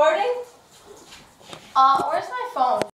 recording? Uh, where's my phone?